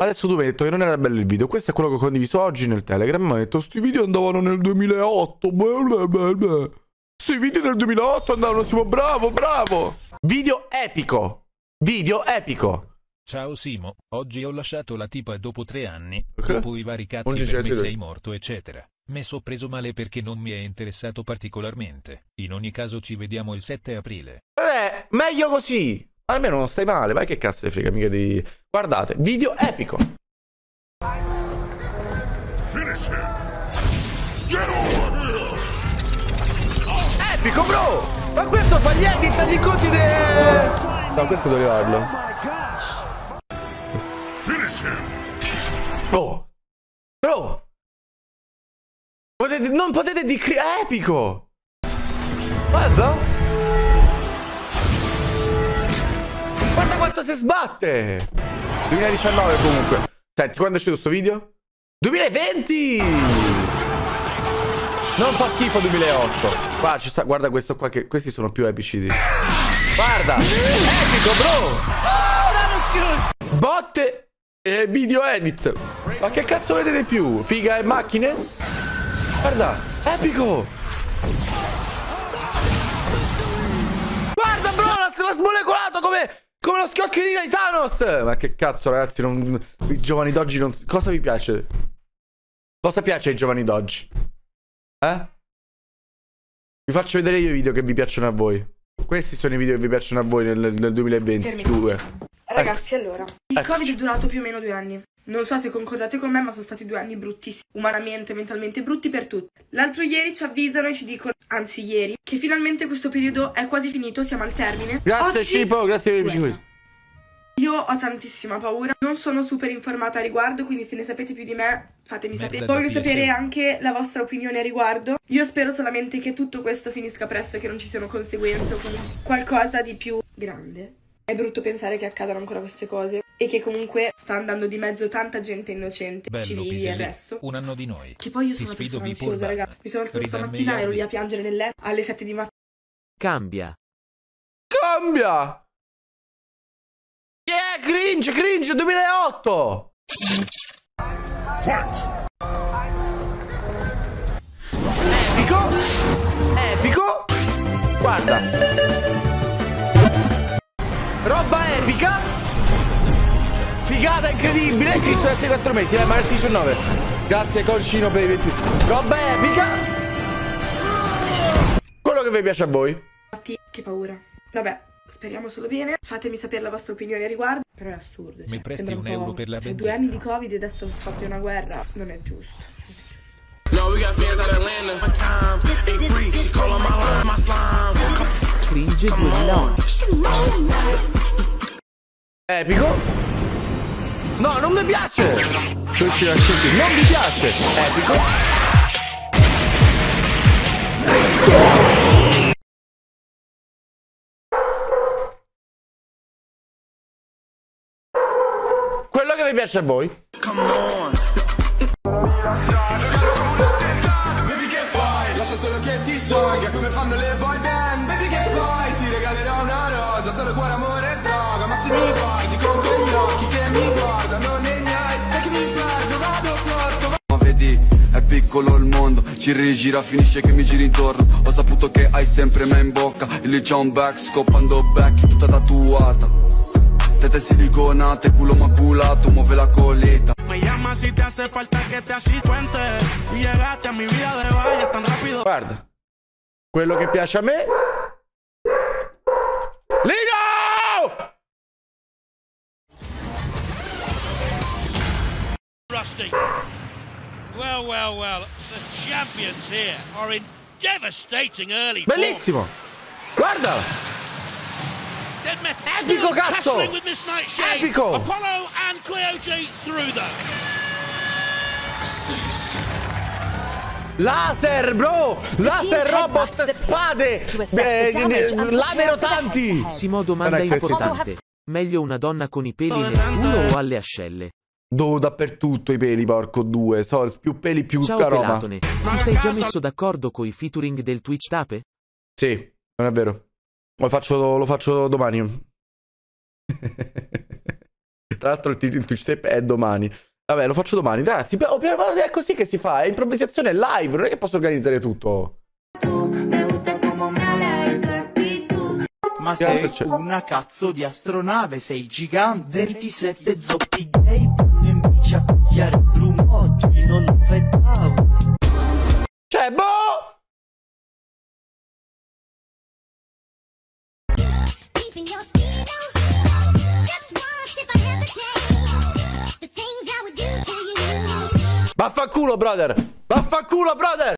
Adesso tu mi hai detto che non era bello il video. Questo è quello che ho condiviso oggi nel Telegram. Mi ha detto, sti video andavano nel 2008. Sti video nel 2008 andavano, siamo bravo, bravo. Video epico. Video epico. Ciao Simo, oggi ho lasciato la tipa dopo tre anni, Ok. dopo i vari cazzi ci per sei me sei morto eccetera. Mi so preso male perché non mi è interessato particolarmente. In ogni caso ci vediamo il 7 aprile. Eh, meglio così. Almeno non stai male. Vai che cazzo ne frega mica di... Guardate, video epico. Epico, bro! Ma questo fa gli edit agli conti de... No, questo devo levarlo. Bro! Bro! Potete- non potete di... È epico! Guarda! Quanto si sbatte! 2019 comunque. Senti, quando è uscito sto video? 2020! Non fa schifo 2008. Guarda, sta, guarda questo qua che questi sono più epici di... Guarda! Epico, bro! Botte e video edit. Ma che cazzo vedete più? Figa e macchine? Guarda, epico! Guarda, bro, l'ha smolecolato come, come lo schiocchino di Thanos! Ma che cazzo, ragazzi, non, i giovani d'oggi non... Cosa vi piace? Cosa piace ai giovani d'oggi? Eh? Vi faccio vedere io i video che vi piacciono a voi. Questi sono i video che vi piacciono a voi nel, nel 2022. Ragazzi, allora, il Ecco. Covid è durato più o meno due anni. Non so se concordate con me, ma sono stati due anni bruttissimi, umanamente, mentalmente brutti per tutti. L'altro ieri ci avvisano e ci dicono, anzi ieri, che finalmente questo periodo è quasi finito, siamo al termine. Grazie, Oggi- Cipo, grazie per i Guerra. 5. Io ho tantissima paura, non sono super informata a riguardo, quindi se ne sapete più di me fatemi Merda sapere. Voglio sapere anche la vostra opinione a riguardo. Io spero solamente che tutto questo finisca presto e che non ci siano conseguenze o qualcosa di più grande. È brutto pensare che accadano ancora queste cose e che comunque sta andando di mezzo tanta gente innocente, Bello civili e il Piselli, resto. un anno di noi. Che poi io Ti sono una persona Vipul ansiosa, raga. Mi sono alzata stamattina gli ero lì a piangere nel letto alle 7 di mattina. Cambia. Cambia! Yeah, cringe, cringe, 2008! Epico? Epico? Guarda. Figata incredibile. Cristo da 4 mesi, eh, marzo 19. Grazie Concino per i 20. Roba epica. Quello che vi piace a voi. Infatti, che paura. Vabbè, speriamo solo bene. Fatemi sapere la vostra opinione a riguardo. Però è assurdo. Mi cioè, presti sembra un po'- euro per la cioè, benzina? Due anni di Covid e adesso fate una guerra. Non è giusto. No, we got fans out Atlanta. My time, big breach. She call on my line, my slime. Cringe 2011. Epico? No, non mi piace! Questi lasciati, non mi piace! Epico? Quello che vi piace a voi? Come on. Lascia solo che ti sciolga come fanno le boy band. Baby che fai? Ti regalerò piccolo il mondo, ci rigira, finisce che mi giri intorno. Ho saputo che hai sempre me in bocca, e lì c'è un back, scopando back, tutta tatuata. Tete siliconate, culo maculato, muove la coleta. Me llama si te hace falta que te asicuente. Y llegaste a mi vida de valle tan rápido. Guarda. Quello che piace a me? Ligo! Rusty. Well, well, well. The champions here are in devastating early. Bellissimo! Guarda! Deadman Epico, cazzo! Epico! Apollo and Coyote through them. Laser, bro! Laser, robot, spade! Eh, eh, lame rotanti! Simo domanda importante. Meglio una donna con i peli nel culo o alle ascelle? Do dappertutto i peli, porco due. So, più peli, più Ciao roba. Pelatone. Ti sei già messo d'accordo coi featuring del Twitch Tape? Sì, non è vero. Lo faccio, lo faccio domani. Tra l'altro il, il Twitch tape è domani. Vabbè, lo faccio domani. Ragazzi, però è così che si fa. È improvvisazione live. Non è che posso organizzare tutto. Ma sei una cazzo di astronave, sei gigante 27 zoppi gay, picchiare brumoggi, non lo aspettavo Cioè, boh! Vaffanculo, brother! Vaffanculo, brother!